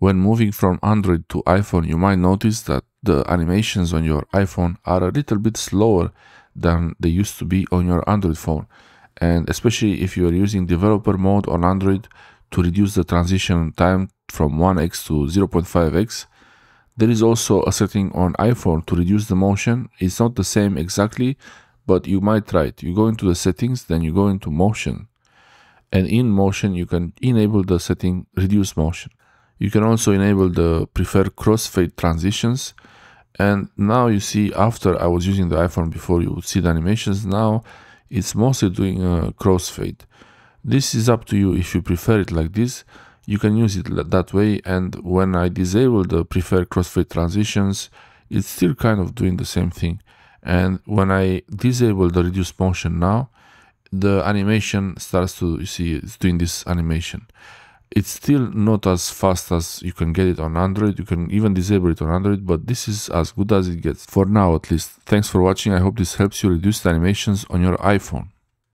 When moving from Android to iPhone, you might notice that the animations on your iPhone are a little bit slower than they used to be on your Android phone. And especially if you are using developer mode on Android to reduce the transition time from 1x to 0.5x, there is also a setting on iPhone to reduce the motion. It's not the same exactly, but you might try it. You go into the settings, then you go into motion. And in motion, you can enable the setting reduce motion. You can also enable the prefer crossfade transitions. And now you see after I was using the iPhone before you would see the animations, now it's mostly doing a crossfade. This is up to you if you prefer it like this. You can use it that way and when I disable the prefer crossfade transitions, it's still kind of doing the same thing. And when I disable the reduce motion now, the animation starts to, you see, it's doing this animation it's still not as fast as you can get it on Android. You can even disable it on Android, but this is as good as it gets for now at least. Thanks for watching. I hope this helps you reduce the animations on your iPhone.